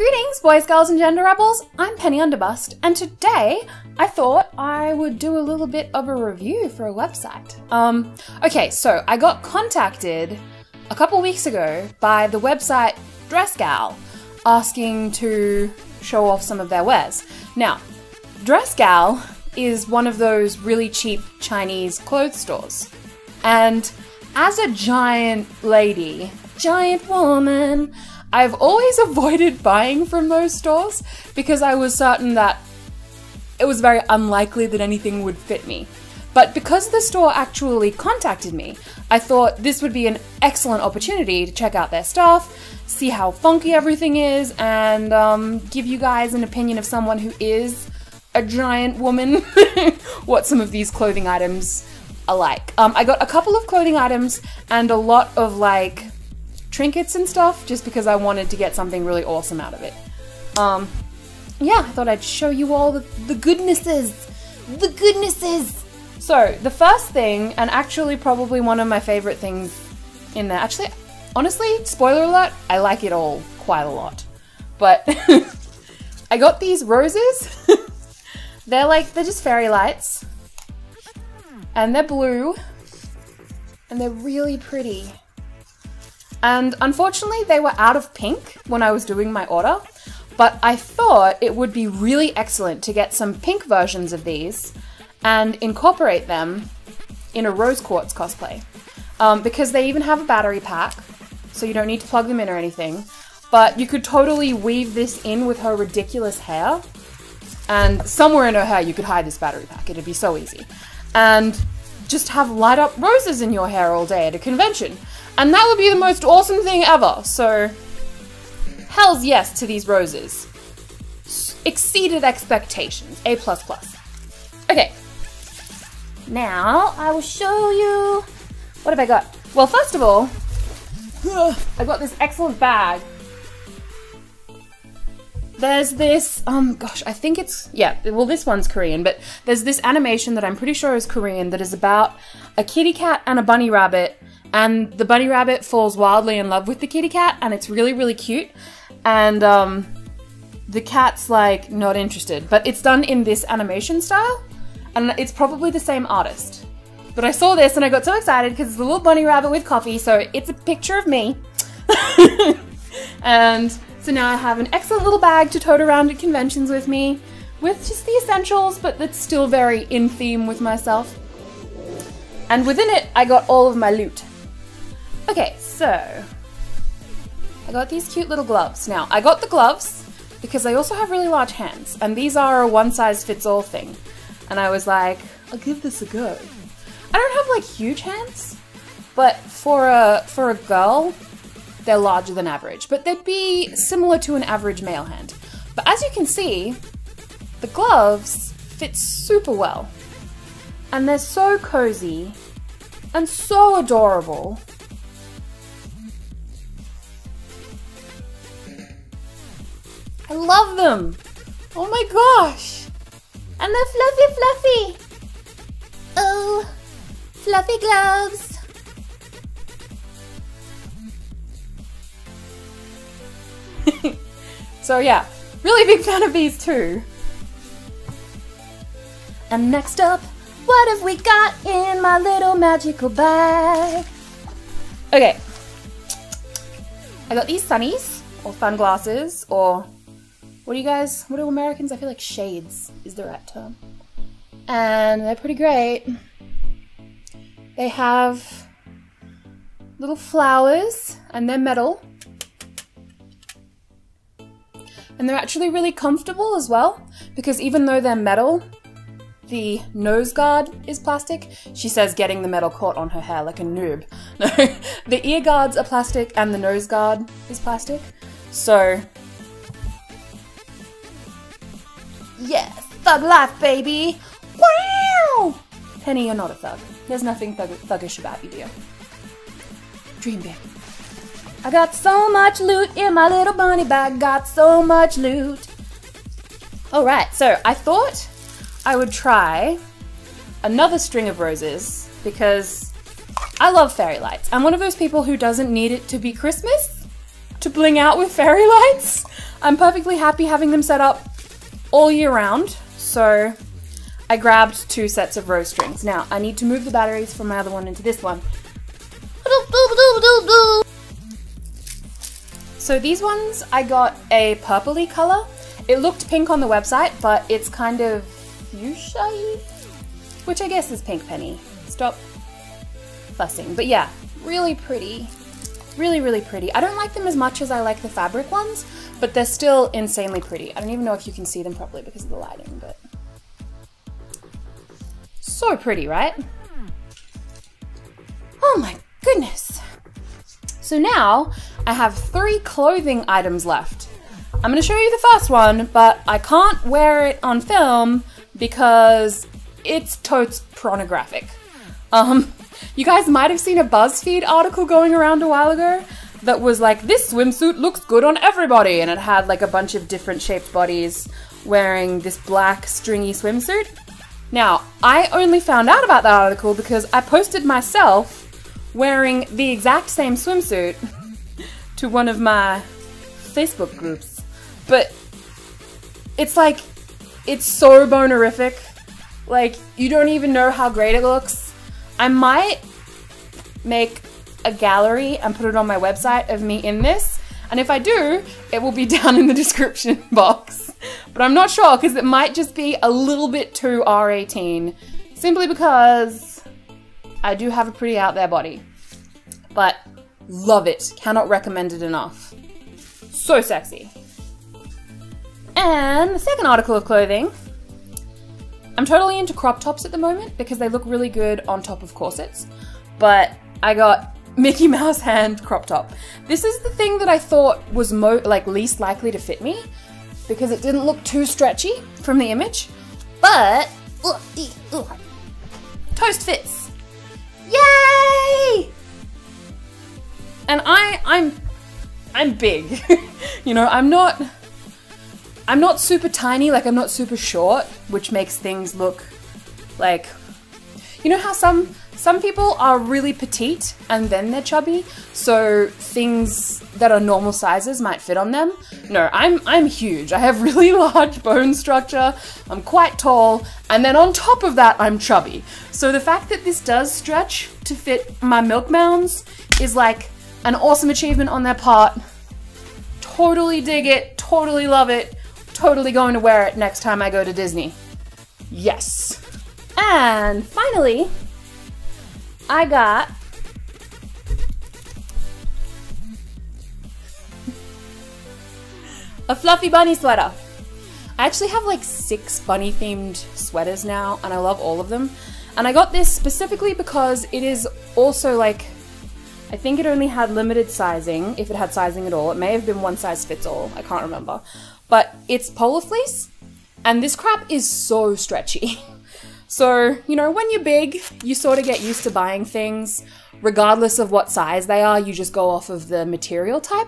Greetings, boys, girls, and gender rebels. I'm Penny Underbust, and today I thought I would do a little bit of a review for a website. Um, okay, so I got contacted a couple weeks ago by the website Dress Gal asking to show off some of their wares. Now, Dress Gal is one of those really cheap Chinese clothes stores. And as a giant lady, giant woman, I've always avoided buying from those stores because I was certain that it was very unlikely that anything would fit me. But because the store actually contacted me, I thought this would be an excellent opportunity to check out their stuff, see how funky everything is, and um, give you guys an opinion of someone who is a giant woman what some of these clothing items are like. Um, I got a couple of clothing items and a lot of like trinkets and stuff just because I wanted to get something really awesome out of it. Um, yeah, I thought I'd show you all the, the goodnesses. The goodnesses! So, the first thing, and actually probably one of my favorite things in there, actually, honestly, spoiler alert, I like it all quite a lot. But I got these roses. they're like, they're just fairy lights. And they're blue. And they're really pretty. And unfortunately, they were out of pink when I was doing my order, but I thought it would be really excellent to get some pink versions of these and incorporate them in a rose quartz cosplay. Um, because they even have a battery pack, so you don't need to plug them in or anything. But you could totally weave this in with her ridiculous hair, and somewhere in her hair you could hide this battery pack. It'd be so easy. And just have light up roses in your hair all day at a convention. And that would be the most awesome thing ever. So, hell's yes to these roses. Exceeded expectations. A plus plus. Okay. Now I will show you. What have I got? Well, first of all, I got this excellent bag. There's this, um, gosh, I think it's, yeah, well, this one's Korean, but there's this animation that I'm pretty sure is Korean that is about a kitty cat and a bunny rabbit and the bunny rabbit falls wildly in love with the kitty cat, and it's really, really cute. And um, the cat's like not interested, but it's done in this animation style, and it's probably the same artist. But I saw this and I got so excited because it's a little bunny rabbit with coffee, so it's a picture of me. and so now I have an excellent little bag to tote around at conventions with me, with just the essentials, but that's still very in theme with myself. And within it, I got all of my loot. Okay, so I got these cute little gloves. Now, I got the gloves because I also have really large hands, and these are a one size fits all thing. And I was like, I'll give this a go. I don't have like huge hands, but for a for a girl, they're larger than average, but they'd be similar to an average male hand. But as you can see, the gloves fit super well. And they're so cozy and so adorable. I love them. Oh my gosh. And they're fluffy, fluffy. Oh, fluffy gloves. so yeah, really big fan of these too. And next up, what have we got in my little magical bag? Okay. I got these sunnies, or sunglasses, or what do you guys, what do Americans, I feel like shades is the right term. And they're pretty great. They have little flowers and they're metal. And they're actually really comfortable as well because even though they're metal, the nose guard is plastic. She says getting the metal caught on her hair like a noob. No, the ear guards are plastic and the nose guard is plastic. So Yes, thug life, baby! Wow! Penny, you're not a thug. There's nothing thug thuggish about you, dear. Dream big. I got so much loot in my little bunny bag, got so much loot. Alright, so I thought I would try another string of roses because I love fairy lights. I'm one of those people who doesn't need it to be Christmas to bling out with fairy lights. I'm perfectly happy having them set up all year round. So I grabbed two sets of rose strings. Now I need to move the batteries from my other one into this one. So these ones I got a purpley color. It looked pink on the website, but it's kind of fuchsia which I guess is pink penny. Stop fussing. But yeah, really pretty. Really, really pretty. I don't like them as much as I like the fabric ones, but they're still insanely pretty. I don't even know if you can see them properly because of the lighting, but so pretty, right? Oh my goodness. So now I have three clothing items left. I'm gonna show you the first one, but I can't wear it on film because it's totes pornographic. Um, you guys might have seen a BuzzFeed article going around a while ago that was like, this swimsuit looks good on everybody, and it had like a bunch of different shaped bodies wearing this black stringy swimsuit. Now, I only found out about that article because I posted myself wearing the exact same swimsuit to one of my Facebook groups. But it's like, it's so bonerific. Like, you don't even know how great it looks. I might make a gallery and put it on my website of me in this. And if I do, it will be down in the description box. But I'm not sure because it might just be a little bit too R18 simply because I do have a pretty out there body. But love it. Cannot recommend it enough. So sexy. And the second article of clothing. I'm totally into crop tops at the moment because they look really good on top of corsets. But I got Mickey Mouse hand crop top. This is the thing that I thought was like least likely to fit me because it didn't look too stretchy from the image. But ugh, ugh, toast fits. Yay! And I I'm I'm big. you know, I'm not I'm not super tiny, like I'm not super short, which makes things look like you know how some some people are really petite and then they're chubby, so things that are normal sizes might fit on them. No, I'm I'm huge. I have really large bone structure. I'm quite tall, and then on top of that, I'm chubby. So the fact that this does stretch to fit my milk mounds is like an awesome achievement on their part. Totally dig it, totally love it, totally going to wear it next time I go to Disney. Yes. And finally, I got a fluffy bunny sweater. I actually have like six bunny themed sweaters now, and I love all of them. And I got this specifically because it is also like, I think it only had limited sizing, if it had sizing at all. It may have been one size fits all, I can't remember. But it's polar fleece, and this crap is so stretchy. So, you know, when you're big, you sort of get used to buying things. Regardless of what size they are, you just go off of the material type.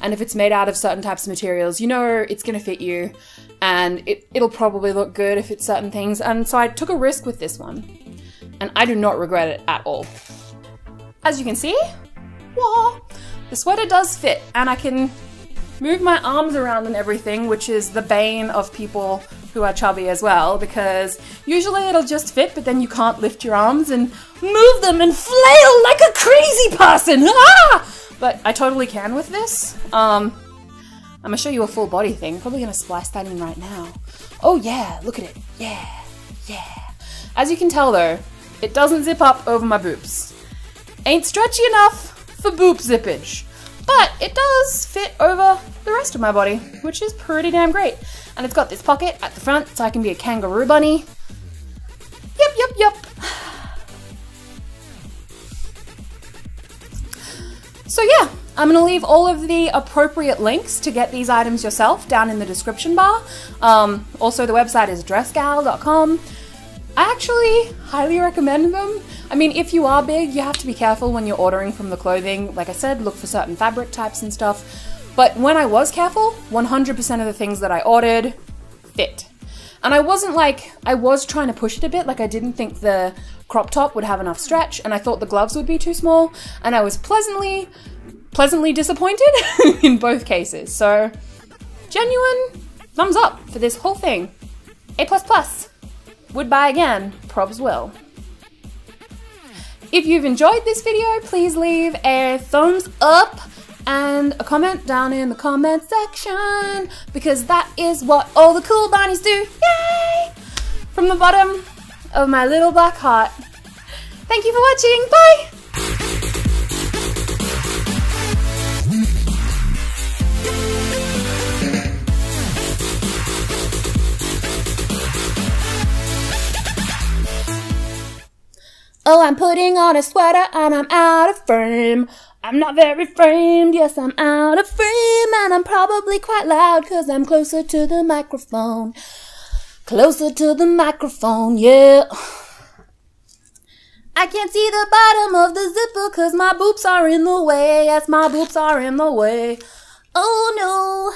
And if it's made out of certain types of materials, you know it's going to fit you. And it, it'll probably look good if it's certain things. And so I took a risk with this one. And I do not regret it at all. As you can see, whoa, the sweater does fit. And I can move my arms around and everything, which is the bane of people who are chubby as well, because usually it'll just fit, but then you can't lift your arms and move them and flail like a crazy person. Ah! But I totally can with this. Um, I'm gonna show you a full body thing. Probably gonna splice that in right now. Oh yeah, look at it. Yeah, yeah. As you can tell though, it doesn't zip up over my boobs. Ain't stretchy enough for boob zippage. But it does fit over the rest of my body, which is pretty damn great. And it's got this pocket at the front so I can be a kangaroo bunny. Yep, yep, yep. So yeah, I'm going to leave all of the appropriate links to get these items yourself down in the description bar. Um, also, the website is dressgal.com. I actually highly recommend them. I mean, if you are big, you have to be careful when you're ordering from the clothing. Like I said, look for certain fabric types and stuff. But when I was careful, 100% of the things that I ordered fit. And I wasn't like, I was trying to push it a bit, like I didn't think the crop top would have enough stretch, and I thought the gloves would be too small, and I was pleasantly, pleasantly disappointed in both cases. So genuine thumbs up for this whole thing. A++. Would buy again. Probs will. If you've enjoyed this video, please leave a thumbs up and a comment down in the comment section because that is what all the cool bunnies do. Yay! From the bottom of my little black heart. Thank you for watching. Bye! Oh, I'm putting on a sweater and I'm out of frame. I'm not very framed, yes, I'm out of frame, and I'm probably quite loud because I'm closer to the microphone. Closer to the microphone, yeah. I can't see the bottom of the zipper because my boobs are in the way. Yes, my boobs are in the way. Oh no.